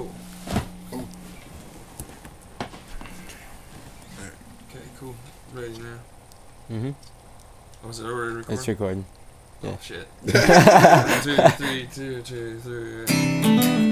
Cool. Okay, cool. Ready now. Mm-hmm. Was it already recording? It's recording. Oh yeah. shit. One, two, three, two, two, three.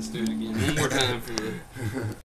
Let's do it again. One more time for you.